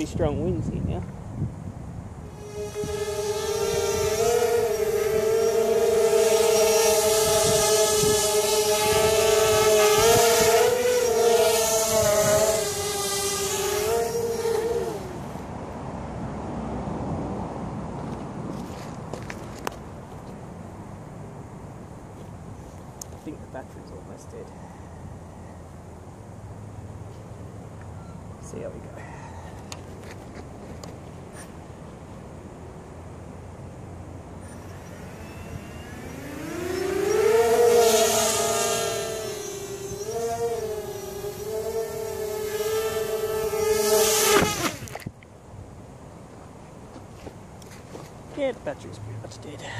pretty strong winds here now. I think the battery's almost dead. See how we go. Battery's pretty much dead.